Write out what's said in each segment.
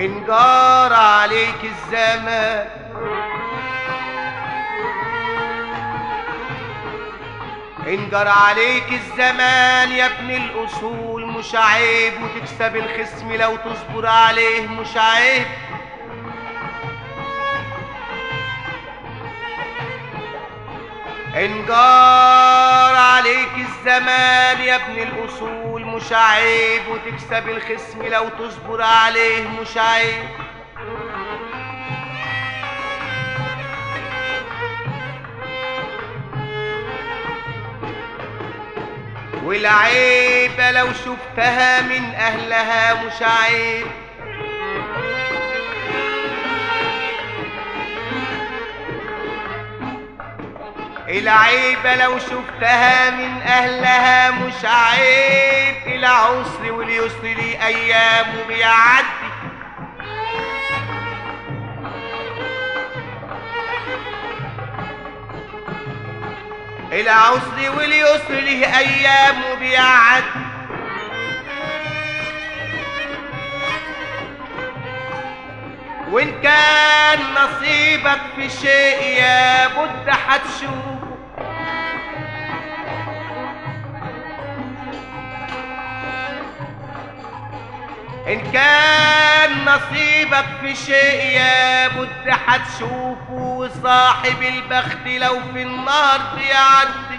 انجار عليك الزمان. انجر عليك الزمان يا ابن الأصول مش عيب وتكسب الخصم لو تصبر عليه مش عيب. انجار عليك الزمان يا ابن الأصول مش عيب وتكسب الخصم لو تصبر عليه مش عيب والعيبة لو شفتها من أهلها مش عيب العيبة لو شفتها من أهلها مش عيب العسر واليسر لي أيام وبيعدي العسر واليسر ليه أيام وبيعدي وإن كان نصيبك في شيء يا بد هتشوفه إن كان نصيبك في شيء يا بد هتشوفه وصاحب البخت لو في النار بيعدي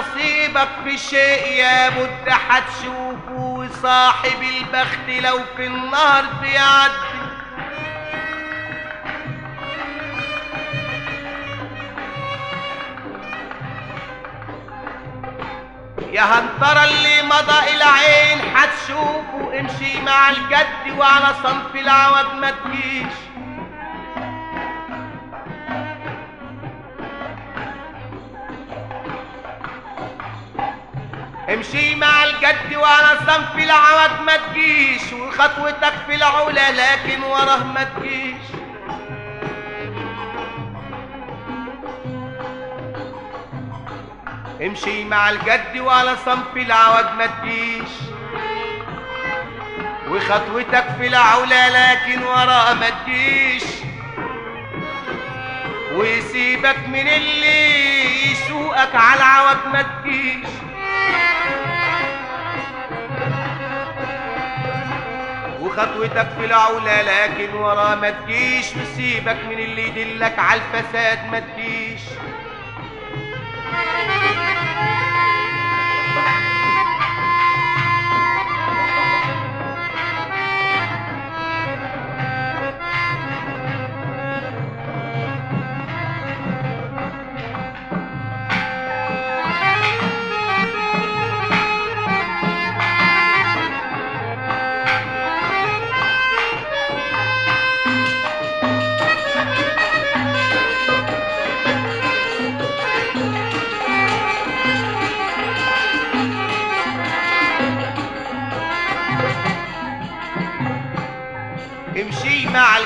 نصيبك في شيء يا بد هتشوفه وصاحب البخت لو في النار بيعدي. يا هنطرة اللي مضى العين هتشوفه امشي مع الجد وعلى صنف العوج ما تجيش. امشي مع الجد وعلى صنف العوج ما تجيش وخطوتك في العلا لكن وراه ما تجيش. امشي مع الجد وعلى صنف العوج ما تجيش. وخطوتك في العلا لكن وراه ما تجيش. ويسيبك من اللي يسوقك على العوج ما تجيش. وخطوتك في العلا لكن ورا ما تجيش. وسيبك من اللي يدلك على الفساد ما تجيش.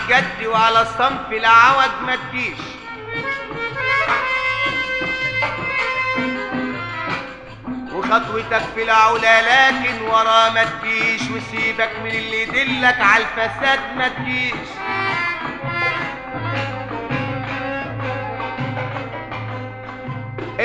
الجد وعلى الصنف العوج ما تجيش. وخطوتك في العلا لكن ورا ما تجيش. وسيبك من اللي يدلك على الفساد ما تجيش.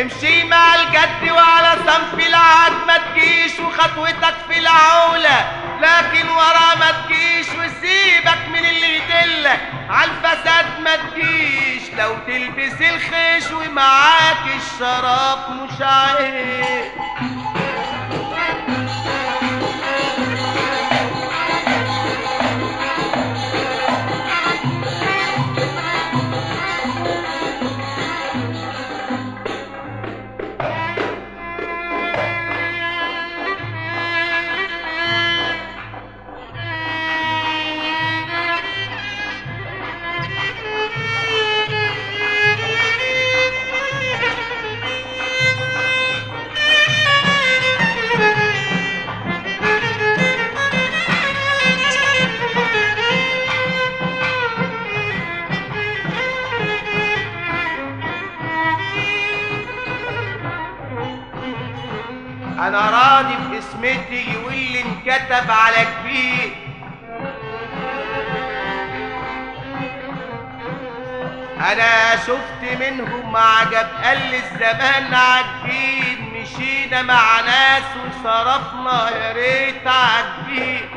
امشي مع الجد وعلى صنف العاد ما تجيش. وخطوتك في العولة لكن ورا ما تجيش وسيبك من اللي يدلك. على الفساد ما تجيش. لو تلبس الخيش ومعاك الشراب مش عيب انكتب على كبير. أنا شفت منهم عجب قال الزمان عجبين مشينا مع ناس وصرفنا يا ريت عجبين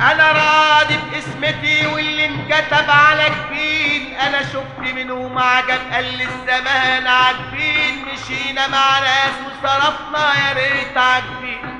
أنا راضي باسمتي واللي انكتب على كبين أنا شفت منهم عجب قال الزمان عجبين مشينا مع ناس وصرفنا يا ريت عجبين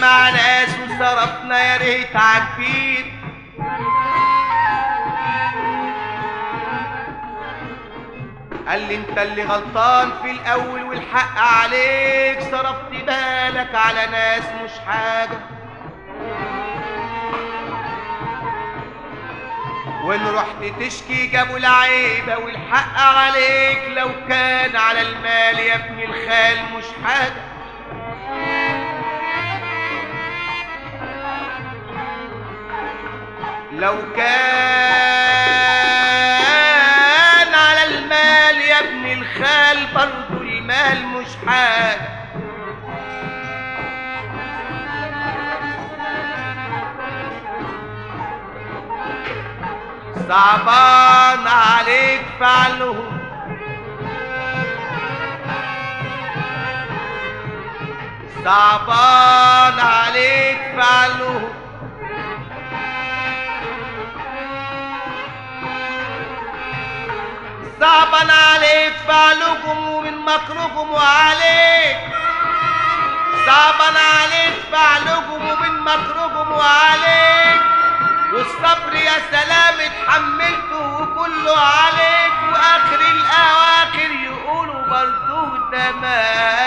مع ناس وصرفنا يا ريت عارفين قال لي انت اللي غلطان في الأول والحق عليك صرفت بالك على ناس مش حاجة. وإن رحت تشكي جابوا العيبه والحق عليك لو كان على المال يا ابن الخال مش حاجة. لو كان على المال يا ابن الخال برضو المال مش حاجة صعبان عليك فعلهم صعبان عليك فعلهم صعبا عليه فعلكم ومن مكركم وعليك. صعبا عليك فعلكم ومن مكركم وعليه والصبر يا سلام اتحملته وكله عليك. وآخر الأواخر يقولوا برضه تمام.